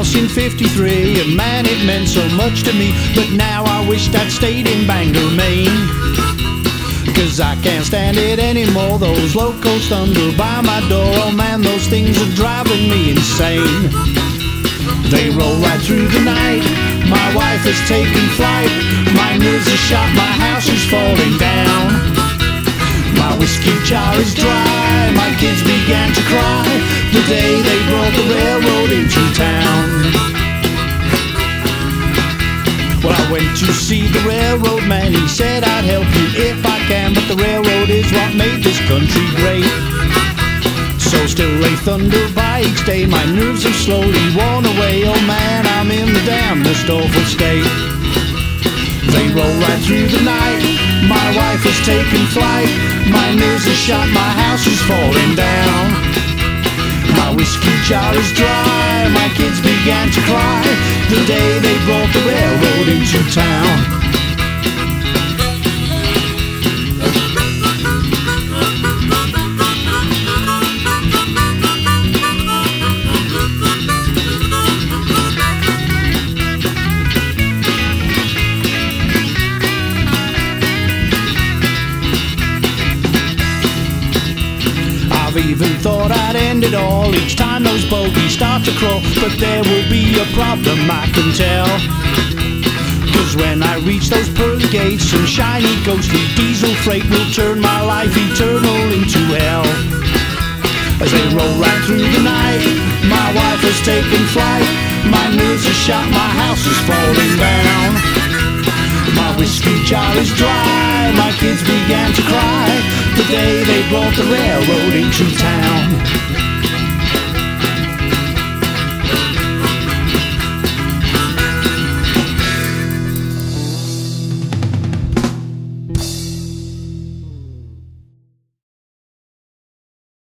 house in 53, and man, it meant so much to me. But now I wish I'd stayed in Bangor, Maine. Cause I can't stand it anymore. Those locals thunder by my door. Oh man, those things are driving me insane. They roll right through the night. My wife has taken flight. My nerves are shot. My house is falling down. My whiskey jar is dry. My kids began to cry the day they brought the railroad Went to see the railroad man. He said I'd help you if I can, but the railroad is what made this country great. So still they thunder by each day. My nerves have slowly worn away. Oh man, I'm in the damnedest awful state. They roll right through the night. My wife has taken flight. My nerves are shot. My house is falling down. My whiskey jar is dry. My kids began to cry the day they brought the railroad town. I've even thought I'd end it all each time those bogies start to crawl. But there will be a problem, I can tell. Cause when I reach those pearly gates, some shiny ghostly diesel freight will turn my life eternal into hell. As they roll right through the night, my wife has taken flight. My nerves are shot, my house is falling down. My whiskey jar is dry, my kids began to cry the day they brought the railroad into town.